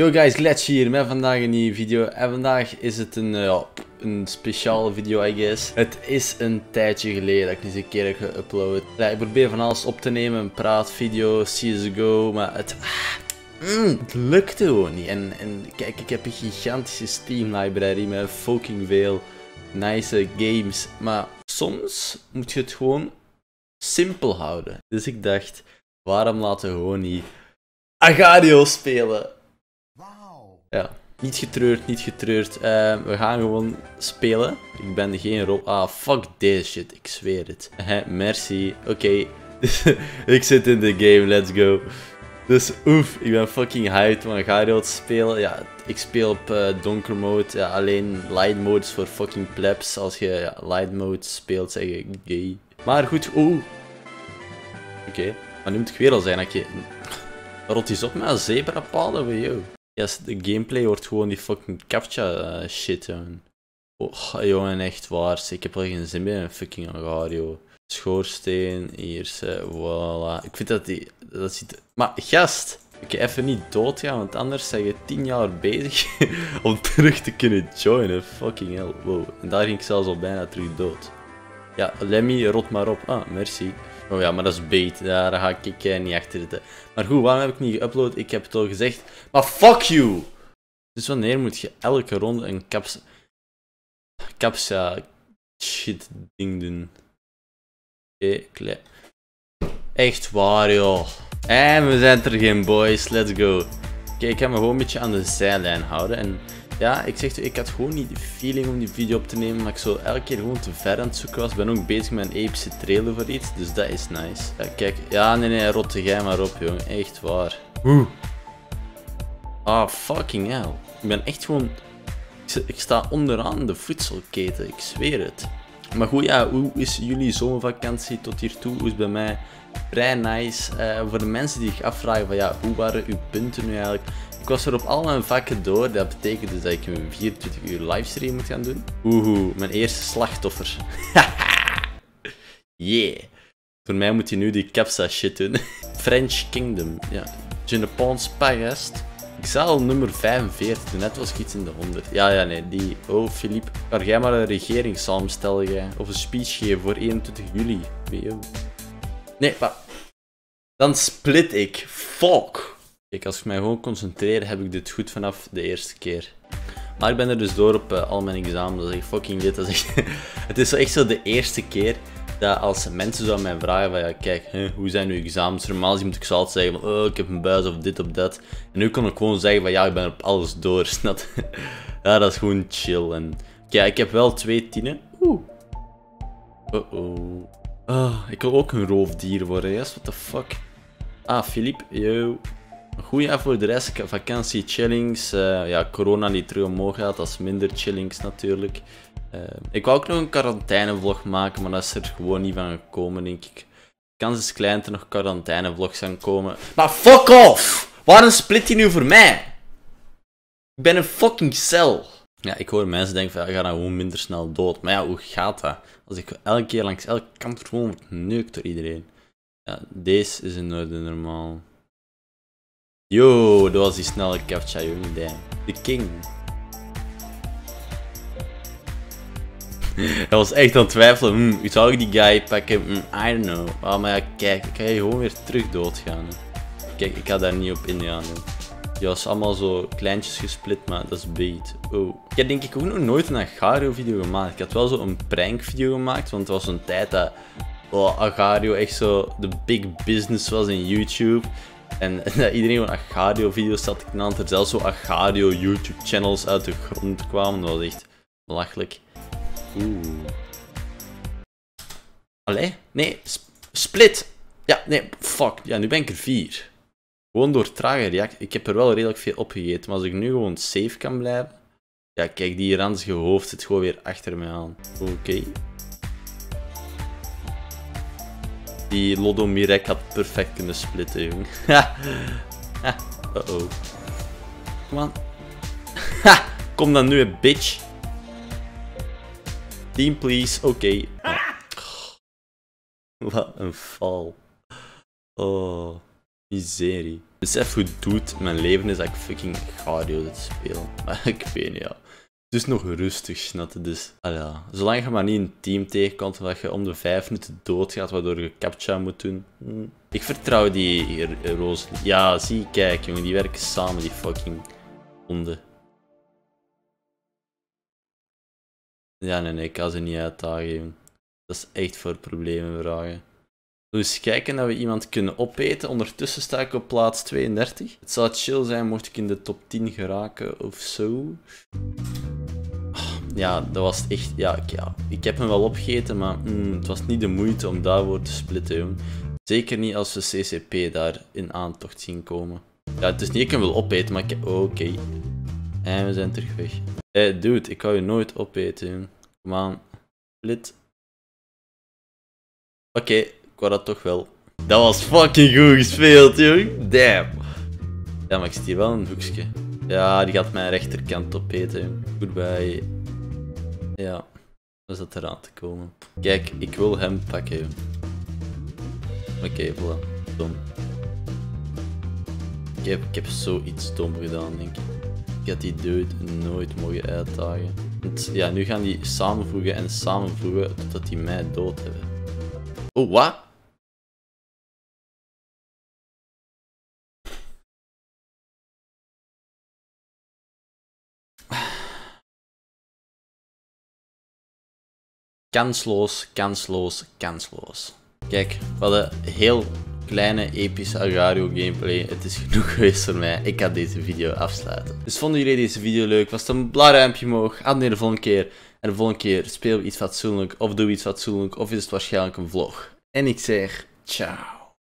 Yo guys, Glitch hier met vandaag een nieuwe video. En vandaag is het een, ja, een speciale video, I guess. Het is een tijdje geleden dat ik deze keer heb geüpload. Ja, ik probeer van alles op te nemen, een praatvideo, CSGO, maar het... Ah, mm, het lukte gewoon niet. En, en kijk, ik heb een gigantische Steam library met fucking veel nice games. Maar soms moet je het gewoon simpel houden. Dus ik dacht, waarom laten we gewoon niet Agario spelen? Ja, niet getreurd, niet getreurd. Uh, we gaan gewoon spelen. Ik ben geen rob. Ah, fuck deze shit. Ik zweer het. merci. Oké. ik zit in de game. Let's go. Dus oef, ik ben fucking hyped Agario te spelen. Ja, ik speel op uh, donker mode. Ja, alleen light mode is voor fucking plebs. Als je light mode speelt, zeg je gay. Maar goed, oeh. Oké, maar nu moet ik weer al zijn dat je... Rot is op met een jou. Yes, de gameplay wordt gewoon die fucking captcha uh, shit, jongen. Oh, jongen, echt waar. Ik heb wel geen zin meer in fucking Agario. Schoorsteen, hier, voilà. Ik vind dat die... Dat ziet... Maar, gast! Ik heb even niet doodgaan, want anders zijn je 10 jaar bezig om terug te kunnen joinen. Fucking hell, wow. En daar ging ik zelfs al bijna terug dood. Ja, Lemmy, rot maar op. Ah, merci. Oh ja, maar dat is bait. Daar ga ik uh, niet achter zitten. Maar goed, waarom heb ik niet geüpload? Ik heb het al gezegd. Maar fuck you! Dus wanneer moet je elke ronde een caps... Capsa shit ding doen? Oké, okay, Echt waar, joh. En we zijn er geen boys. Let's go. Oké, ik ga me gewoon een beetje aan de zijlijn houden. En ja, ik zeg ik had gewoon niet de feeling om die video op te nemen, maar ik zo elke keer gewoon te ver aan het zoeken was. Ik ben ook bezig met een epische trailer voor iets, dus dat is nice. Ja, kijk, ja, nee, nee, rotte jij maar op, jongen. Echt waar. Oeh. Ah, fucking hell. Ik ben echt gewoon... Ik sta onderaan de voedselketen, ik zweer het. Maar goed, ja, hoe is jullie zomervakantie tot hiertoe? Hoe is bij mij? Vrij nice. Uh, voor de mensen die zich afvragen van ja, hoe waren uw punten nu eigenlijk? Was er op al mijn vakken door. Dat betekent dus dat ik een 24 uur livestream moet gaan doen. Oeh, mijn eerste slachtoffer. yeah. Voor mij moet hij nu die capsa shit doen. French Kingdom. Ja. Je ne pense pas, gast. Ik zal nummer 45 net was ik iets in de 100. Ja, ja, nee, die. Oh, Philippe. Kan jij maar een regering samenstellen, jij? Of een speech geven voor 21 juli? Nee, maar... Dan split ik. Fuck. Kijk, als ik mij gewoon concentreer, heb ik dit goed vanaf de eerste keer. Maar ik ben er dus door op uh, al mijn examens. Dat echt fucking dit. Dat het is echt zo de eerste keer dat als mensen zo mij vragen van ja, kijk, hè, hoe zijn uw examens? Normaal moet ik zo altijd zeggen oh, ik heb een buis of dit of dat. En nu kan ik gewoon zeggen van ja, ik ben op alles door. Snap? ja, dat is gewoon chill. En kijk, ik heb wel twee tienen. Oeh. Uh oh. Oh, ik wil ook een roofdier worden. Yes, what the fuck. Ah, Filip, yo. Goeie voor de rest. Vakantie, chillings. Uh, ja, corona die terug omhoog gaat, dat is minder chillings natuurlijk. Uh, ik wou ook nog een quarantainevlog maken, maar dat is er gewoon niet van gekomen, denk ik. De kans is klein dat er nog quarantainevlogs gaan komen. Maar fuck off! Waarom split hij nu voor mij? Ik ben een fucking cel. Ja, ik hoor mensen denken van, ja, ga dan gewoon minder snel dood. Maar ja, hoe gaat dat? Als ik elke keer langs elke kant gewoon neukt door iedereen. Ja, deze is in orde normaal. Yo, dat was die snelle captcha, jongen. De king. Hij was echt aan het twijfelen. Hm, zou ik die guy pakken? Hm, I don't know. Oh, maar ja, kijk, ik ga je gewoon weer terug doodgaan. Kijk, ik ga daar niet op ingaan. Die was allemaal zo kleintjes gesplit, maar dat is bait. Oh. Ik heb denk ik ook nog nooit een Agario video gemaakt. Ik had wel zo een prank video gemaakt, want het was een tijd dat oh, Agario echt zo de big business was in YouTube. En dat iedereen gewoon Agario-video's zat te knallen, er zelfs zo Agario-YouTube-channels uit de grond kwamen. Dat was echt belachelijk. Oeh. Allee? Nee, split! Ja, nee, fuck. Ja, nu ben ik er vier. Gewoon door trage reactie. Ik heb er wel redelijk veel opgegeten, maar als ik nu gewoon safe kan blijven... Ja, kijk, die ranzige hoofd zit gewoon weer achter mij aan. Oké. Die Lodomirek had perfect kunnen splitten, jong. Uh-oh. Kom aan. Kom dan nu, bitch. Team, please. Oké. Wat een val. Oh. Miserie. Besef hoe doet mijn leven is dat ik fucking Gario dit spelen. Ik weet niet, ja. Het is nog rustig, snatten, dus... Ah. Zolang je maar niet een team tegenkomt dat je om de vijf minuten doodgaat, waardoor je captcha moet doen. Hm. Ik vertrouw die roos. Ja, zie, kijk jongen, die werken samen, die fucking honden. Ja, nee, nee, ik kan ze niet uitdagen, jongen. Dat is echt voor problemen vragen. Dus kijken dat we iemand kunnen opeten. Ondertussen sta ik op plaats 32. Het zou chill zijn mocht ik in de top 10 geraken of zo. Ja, dat was echt... Ja, ik, ja, ik heb hem wel opgegeten, maar mm, het was niet de moeite om daarvoor te splitten, jong. Zeker niet als we CCP daar in aantocht zien komen. Ja, het is niet ik hem wil opeten, maar ik... Oké. En we zijn terug weg. Hey, dude, ik hou je nooit opeten, jong. Kom aan. Split. Oké, ik wou dat toch wel. Dat was fucking goed gespeeld, jong. Damn. Ja, maar ik hier wel een hoekje. Ja, die gaat mijn rechterkant opeten, jong. Goodbye. Ja, is het eraan te komen. Kijk, ik wil hem pakken. Oké, okay, voilà. Dom. Ik heb, ik heb zoiets dom gedaan, denk ik. Ik had die dood nooit mogen uitdagen. Ja, nu gaan die samenvoegen en samenvoegen totdat die mij dood hebben. Oh, wat? Kansloos, kansloos, kansloos. Kijk, we hadden heel kleine epische Agario gameplay. Het is genoeg geweest voor mij. Ik ga deze video afsluiten. Dus vonden jullie deze video leuk? Was het een blauw ruimpje omhoog? Abonneer de volgende keer. En de volgende keer speel iets fatsoenlijk of doe iets fatsoenlijk of is het waarschijnlijk een vlog. En ik zeg ciao.